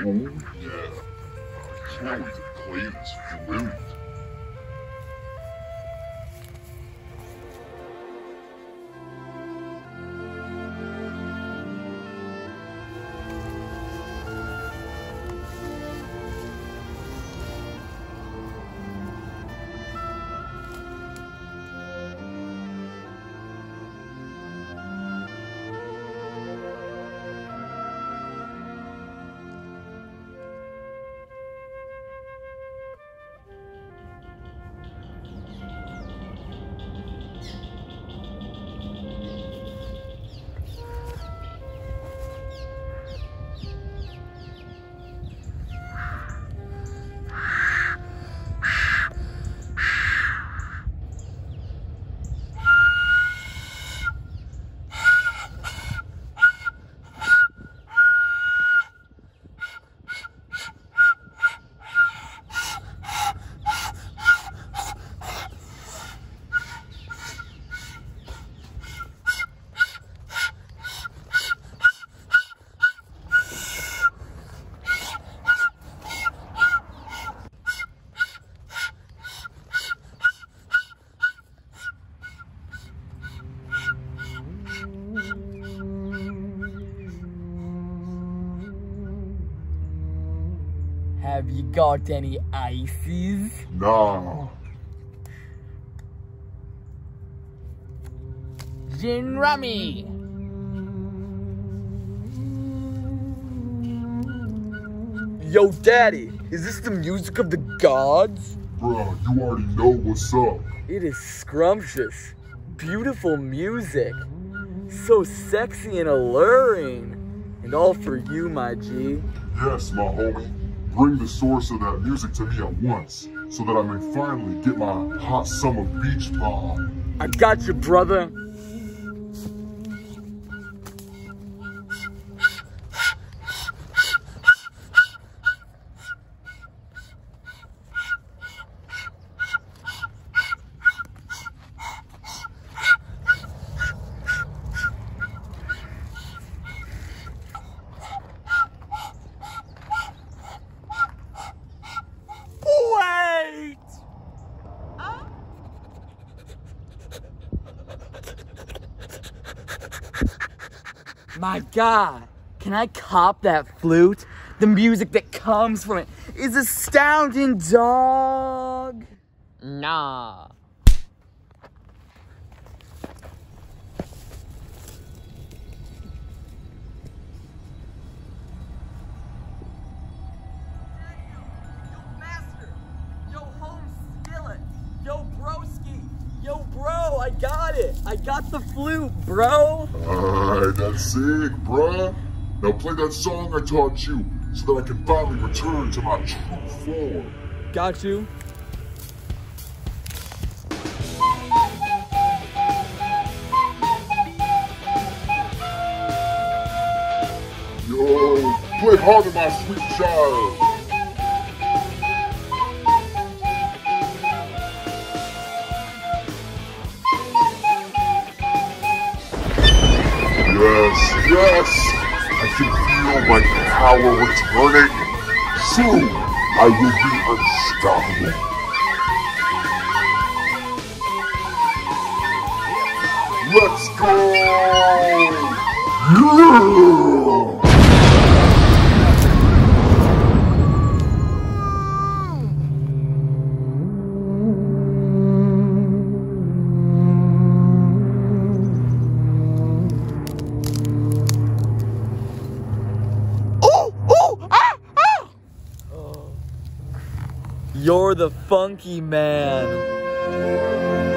Oh yeah. I can't wait to play this Have you got any ices? No. Gin rummy. Yo, Daddy, is this the music of the gods? Bruh, you already know what's up. It is scrumptious, beautiful music. So sexy and alluring. And all for you, my G. Yes, my homie. Bring the source of that music to me at once, so that I may finally get my hot summer beach ball. I got you, brother. My God, can I cop that flute? The music that comes from it is astounding, dog. Nah. I got it. I got the flute, bro. Alright, that's sick, bruh. Now play that song I taught you, so that I can finally return to my true form. Got you. Yo, play harder, my sweet child. Yes, I can feel my power returning. Soon, I will be unstoppable. Let's go! You're the funky man.